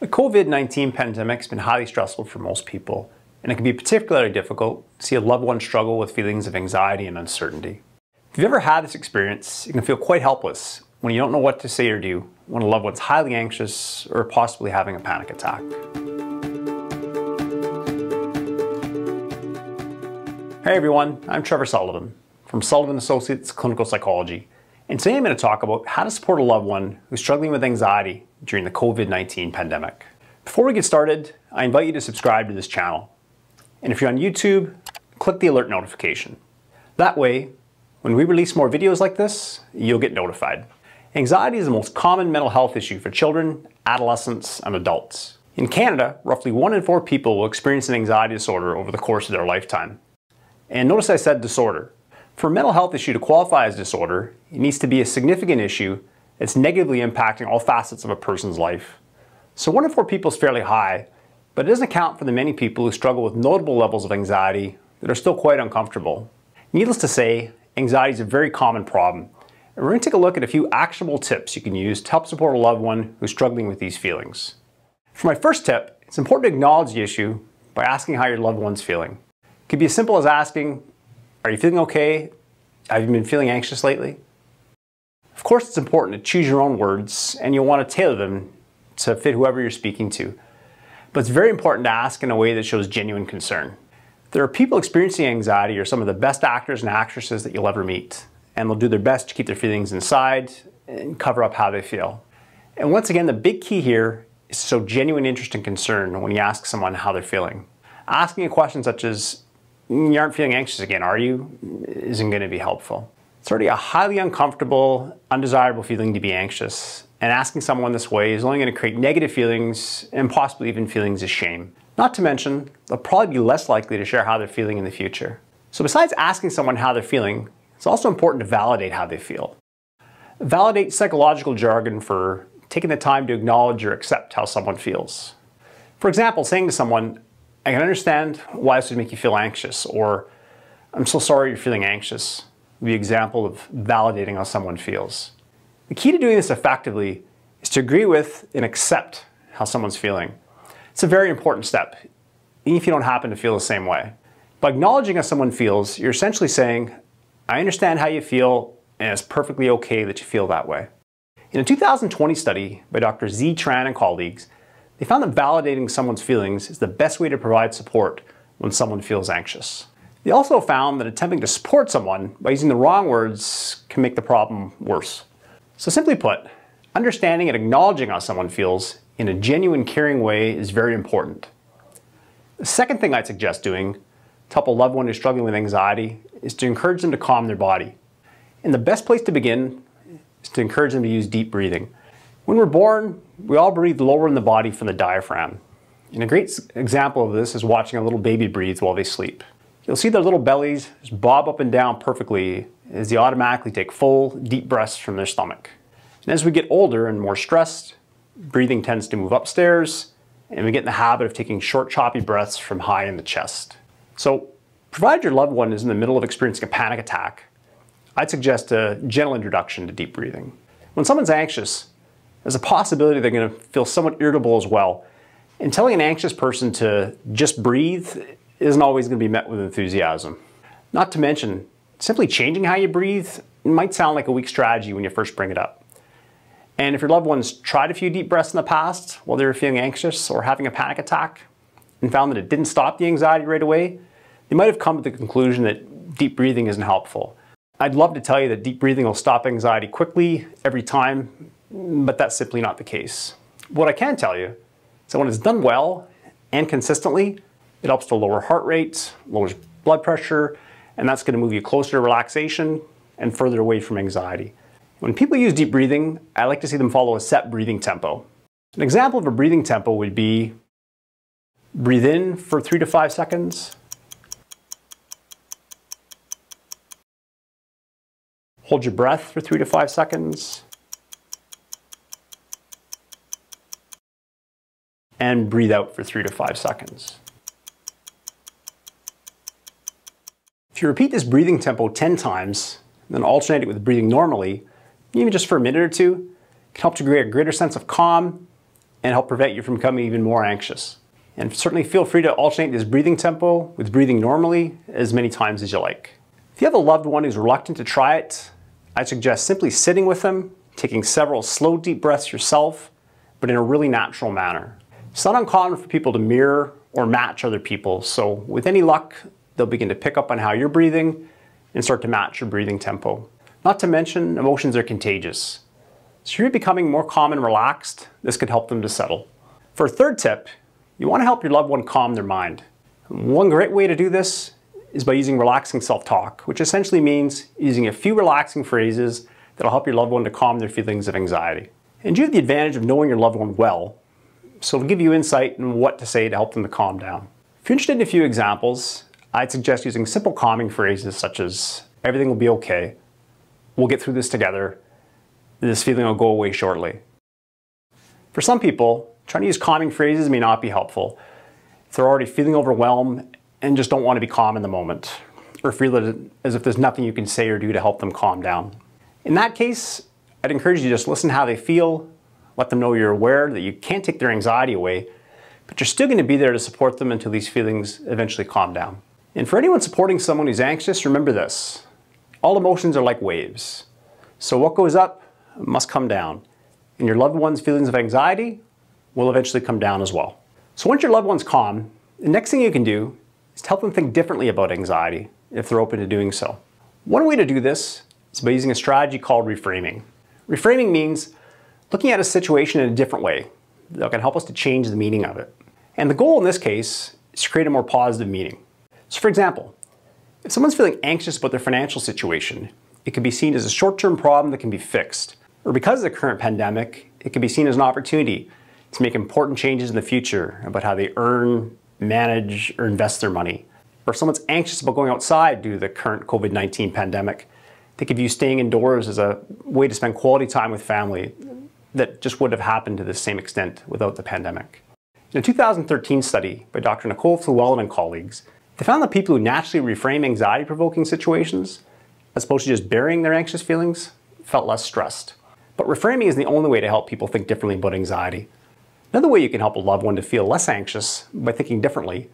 The COVID-19 pandemic has been highly stressful for most people, and it can be particularly difficult to see a loved one struggle with feelings of anxiety and uncertainty. If you've ever had this experience, you can feel quite helpless when you don't know what to say or do when a loved one's highly anxious or possibly having a panic attack. Hey everyone, I'm Trevor Sullivan from Sullivan Associates Clinical Psychology. And today I'm going to talk about how to support a loved one who's struggling with anxiety during the COVID-19 pandemic. Before we get started, I invite you to subscribe to this channel. And if you're on YouTube, click the alert notification. That way, when we release more videos like this, you'll get notified. Anxiety is the most common mental health issue for children, adolescents, and adults. In Canada, roughly one in four people will experience an anxiety disorder over the course of their lifetime. And notice I said disorder. For a mental health issue to qualify as disorder, it needs to be a significant issue that's negatively impacting all facets of a person's life. So one in four people is fairly high, but it doesn't account for the many people who struggle with notable levels of anxiety that are still quite uncomfortable. Needless to say, anxiety is a very common problem, and we're going to take a look at a few actionable tips you can use to help support a loved one who's struggling with these feelings. For my first tip, it's important to acknowledge the issue by asking how your loved one's feeling. It could be as simple as asking, are you feeling okay? Have you been feeling anxious lately? Of course, it's important to choose your own words and you'll want to tailor them to fit whoever you're speaking to. But it's very important to ask in a way that shows genuine concern. There are people experiencing anxiety are some of the best actors and actresses that you'll ever meet, and they'll do their best to keep their feelings inside and cover up how they feel. And once again, the big key here is show genuine interest and concern when you ask someone how they're feeling. Asking a question such as, you aren't feeling anxious again, are you? Isn't going to be helpful. It's already a highly uncomfortable, undesirable feeling to be anxious, and asking someone this way is only going to create negative feelings and possibly even feelings of shame. Not to mention, they'll probably be less likely to share how they're feeling in the future. So besides asking someone how they're feeling, it's also important to validate how they feel. Validate psychological jargon for taking the time to acknowledge or accept how someone feels. For example, saying to someone, I can understand why this would make you feel anxious, or I'm so sorry you're feeling anxious, an example of validating how someone feels. The key to doing this effectively is to agree with and accept how someone's feeling. It's a very important step, even if you don't happen to feel the same way. By acknowledging how someone feels, you're essentially saying, I understand how you feel, and it's perfectly okay that you feel that way. In a 2020 study by Dr. Z. Tran and colleagues, they found that validating someone's feelings is the best way to provide support when someone feels anxious. They also found that attempting to support someone by using the wrong words can make the problem worse. So simply put, understanding and acknowledging how someone feels in a genuine, caring way is very important. The second thing I'd suggest doing to help a loved one who's struggling with anxiety is to encourage them to calm their body. And the best place to begin is to encourage them to use deep breathing. When we're born, we all breathe lower in the body from the diaphragm. And a great example of this is watching a little baby breathe while they sleep. You'll see their little bellies just bob up and down perfectly as they automatically take full, deep breaths from their stomach. And as we get older and more stressed, breathing tends to move upstairs, and we get in the habit of taking short, choppy breaths from high in the chest. So, provided your loved one is in the middle of experiencing a panic attack, I'd suggest a gentle introduction to deep breathing. When someone's anxious, there's a possibility they're going to feel somewhat irritable as well. And telling an anxious person to just breathe isn't always going to be met with enthusiasm. Not to mention, simply changing how you breathe might sound like a weak strategy when you first bring it up. And if your loved one's tried a few deep breaths in the past while they were feeling anxious or having a panic attack and found that it didn't stop the anxiety right away, they might have come to the conclusion that deep breathing isn't helpful. I'd love to tell you that deep breathing will stop anxiety quickly every time, but that's simply not the case. What I can tell you is that when it's done well and consistently, it helps to lower heart rate, lowers blood pressure, and that's going to move you closer to relaxation and further away from anxiety. When people use deep breathing, I like to see them follow a set breathing tempo. An example of a breathing tempo would be breathe in for three to five seconds, hold your breath for three to five seconds, and breathe out for three to five seconds. If you repeat this breathing tempo 10 times, then alternate it with breathing normally, even just for a minute or two, can help to create a greater sense of calm and help prevent you from becoming even more anxious. And certainly feel free to alternate this breathing tempo with breathing normally as many times as you like. If you have a loved one who's reluctant to try it, I suggest simply sitting with them, taking several slow, deep breaths yourself, but in a really natural manner. It's not uncommon for people to mirror or match other people, so with any luck, they'll begin to pick up on how you're breathing and start to match your breathing tempo. Not to mention, emotions are contagious. So if you're becoming more calm and relaxed, this could help them to settle. For a third tip, you want to help your loved one calm their mind. One great way to do this is by using relaxing self-talk, which essentially means using a few relaxing phrases that'll help your loved one to calm their feelings of anxiety. And you have the advantage of knowing your loved one well, so it'll give you insight on what to say to help them to calm down. If you're interested in a few examples, I'd suggest using simple calming phrases such as, everything will be okay, we'll get through this together, this feeling will go away shortly. For some people, trying to use calming phrases may not be helpful if they're already feeling overwhelmed and just don't want to be calm in the moment, or feel as if there's nothing you can say or do to help them calm down. In that case, I'd encourage you to just listen how they feel, let them know you're aware that you can't take their anxiety away, but you're still going to be there to support them until these feelings eventually calm down. And for anyone supporting someone who's anxious, remember this. All emotions are like waves. So what goes up must come down. And your loved one's feelings of anxiety will eventually come down as well. So once your loved one's calm, the next thing you can do is to help them think differently about anxiety if they're open to doing so. One way to do this is by using a strategy called reframing. Reframing means looking at a situation in a different way that can help us to change the meaning of it. And the goal in this case is to create a more positive meaning. So for example, if someone's feeling anxious about their financial situation, it can be seen as a short-term problem that can be fixed. Or because of the current pandemic, it can be seen as an opportunity to make important changes in the future about how they earn, manage, or invest their money. Or if someone's anxious about going outside due to the current COVID-19 pandemic, they could view staying indoors as a way to spend quality time with family that just wouldn't have happened to the same extent without the pandemic. In a 2013 study by Dr. Nicole Llewellyn and colleagues, they found that people who naturally reframe anxiety-provoking situations, as opposed to just burying their anxious feelings, felt less stressed. But reframing is the only way to help people think differently about anxiety. Another way you can help a loved one to feel less anxious by thinking differently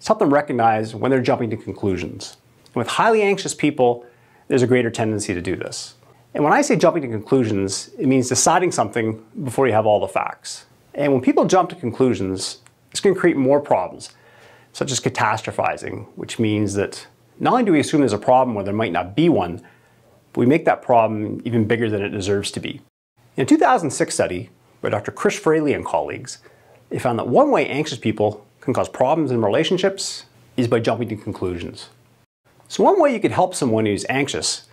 is help them recognize when they're jumping to conclusions. And with highly anxious people, there's a greater tendency to do this. And when I say jumping to conclusions, it means deciding something before you have all the facts. And when people jump to conclusions, it's going to create more problems such as catastrophizing, which means that not only do we assume there's a problem where there might not be one, but we make that problem even bigger than it deserves to be. In a 2006 study by Dr. Chris Fraley and colleagues, they found that one way anxious people can cause problems in relationships is by jumping to conclusions. So one way you could help someone who's anxious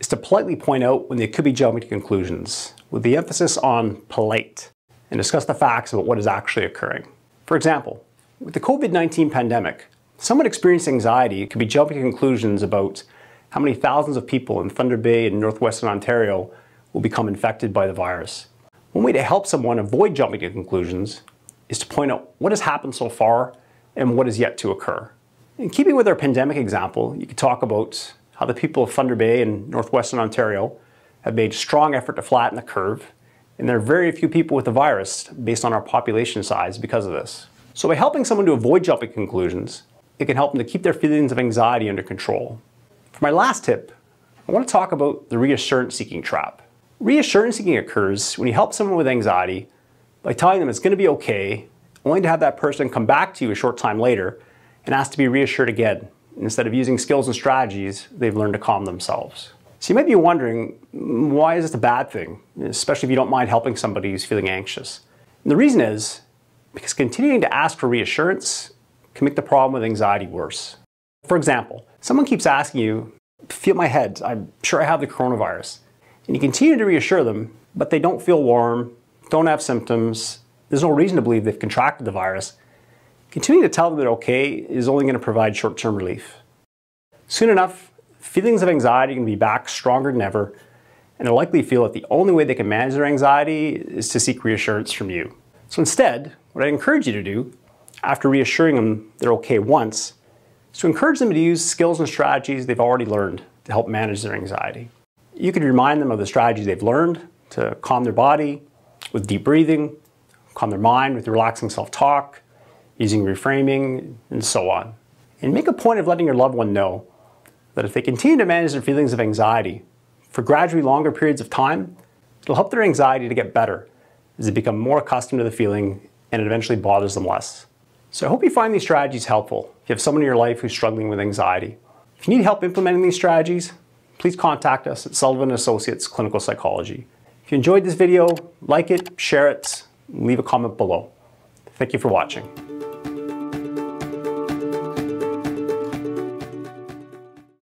is to politely point out when they could be jumping to conclusions, with the emphasis on polite, and discuss the facts about what is actually occurring. For example, with the COVID-19 pandemic, someone experiencing anxiety could be jumping to conclusions about how many thousands of people in Thunder Bay and northwestern Ontario will become infected by the virus. One way to help someone avoid jumping to conclusions is to point out what has happened so far and what is yet to occur. In keeping with our pandemic example, you could talk about how the people of Thunder Bay and northwestern Ontario have made strong effort to flatten the curve, and there are very few people with the virus based on our population size because of this. So by helping someone to avoid jumping conclusions, it can help them to keep their feelings of anxiety under control. For my last tip, I want to talk about the reassurance seeking trap. Reassurance seeking occurs when you help someone with anxiety by telling them it's going to be okay, only to have that person come back to you a short time later and ask to be reassured again, instead of using skills and strategies they've learned to calm themselves. So you might be wondering, why is this a bad thing, especially if you don't mind helping somebody who's feeling anxious? And the reason is, because continuing to ask for reassurance can make the problem with anxiety worse. For example, someone keeps asking you, feel my head, I'm sure I have the coronavirus. And you continue to reassure them, but they don't feel warm, don't have symptoms, there's no reason to believe they've contracted the virus. Continuing to tell them they're okay is only going to provide short-term relief. Soon enough, feelings of anxiety can be back stronger than ever, and they'll likely feel that the only way they can manage their anxiety is to seek reassurance from you. So instead, what I encourage you to do, after reassuring them they're okay once, is to encourage them to use skills and strategies they've already learned to help manage their anxiety. You could remind them of the strategies they've learned to calm their body with deep breathing, calm their mind with relaxing self-talk, using reframing, and so on. And make a point of letting your loved one know that if they continue to manage their feelings of anxiety for gradually longer periods of time, it'll help their anxiety to get better as they become more accustomed to the feeling and it eventually bothers them less. So I hope you find these strategies helpful if you have someone in your life who's struggling with anxiety. If you need help implementing these strategies, please contact us at Sullivan Associates Clinical Psychology. If you enjoyed this video, like it, share it, leave a comment below. Thank you for watching.